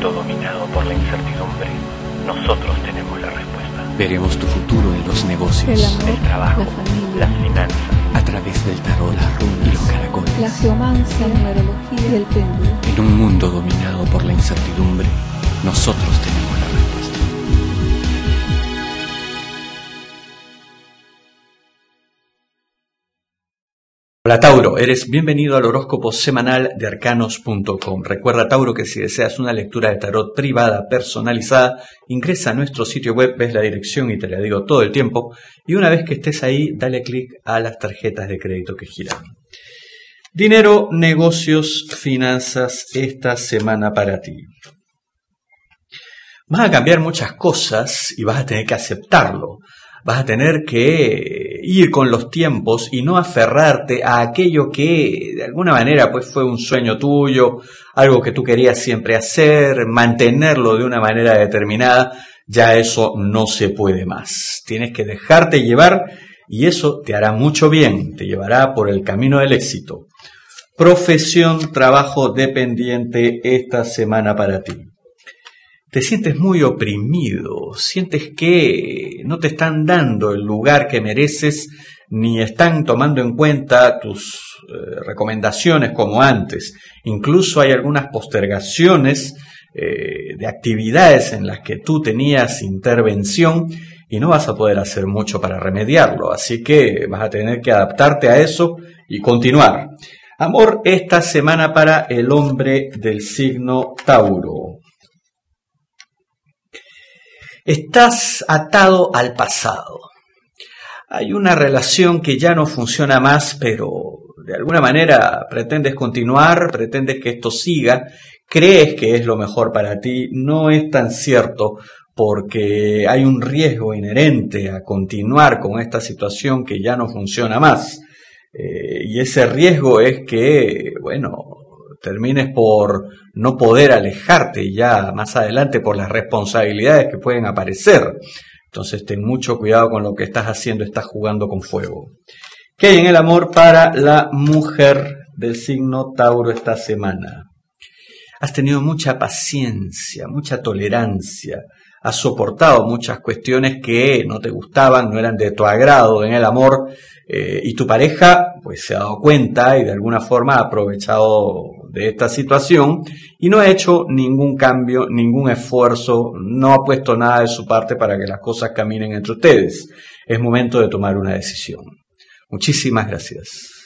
mundo dominado por la incertidumbre, nosotros tenemos la respuesta. Veremos tu futuro en los negocios, El amor, El trabajo, la familia, las finanzas, a través del tarot, la runa y los caracoles. la geomancia, la numerología y el péndulo. En un mundo dominado por la incertidumbre, nosotros tenemos Hola Tauro, eres bienvenido al horóscopo semanal de arcanos.com. Recuerda Tauro que si deseas una lectura de tarot privada, personalizada, ingresa a nuestro sitio web, ves la dirección y te la digo todo el tiempo, y una vez que estés ahí, dale clic a las tarjetas de crédito que giran. Dinero, negocios, finanzas, esta semana para ti. Vas a cambiar muchas cosas y vas a tener que aceptarlo. Vas a tener que ir con los tiempos y no aferrarte a aquello que de alguna manera pues fue un sueño tuyo, algo que tú querías siempre hacer, mantenerlo de una manera determinada, ya eso no se puede más. Tienes que dejarte llevar y eso te hará mucho bien, te llevará por el camino del éxito. Profesión, trabajo dependiente esta semana para ti te sientes muy oprimido, sientes que no te están dando el lugar que mereces, ni están tomando en cuenta tus eh, recomendaciones como antes. Incluso hay algunas postergaciones eh, de actividades en las que tú tenías intervención y no vas a poder hacer mucho para remediarlo. Así que vas a tener que adaptarte a eso y continuar. Amor esta semana para el hombre del signo Tauro. Estás atado al pasado. Hay una relación que ya no funciona más, pero de alguna manera pretendes continuar, pretendes que esto siga, crees que es lo mejor para ti. No es tan cierto porque hay un riesgo inherente a continuar con esta situación que ya no funciona más. Eh, y ese riesgo es que, bueno, termines por no poder alejarte ya más adelante por las responsabilidades que pueden aparecer. Entonces ten mucho cuidado con lo que estás haciendo, estás jugando con fuego. ¿Qué hay en el amor para la mujer del signo Tauro esta semana? Has tenido mucha paciencia, mucha tolerancia, has soportado muchas cuestiones que no te gustaban, no eran de tu agrado en el amor, eh, y tu pareja pues se ha dado cuenta y de alguna forma ha aprovechado de esta situación y no ha hecho ningún cambio, ningún esfuerzo, no ha puesto nada de su parte para que las cosas caminen entre ustedes. Es momento de tomar una decisión. Muchísimas gracias.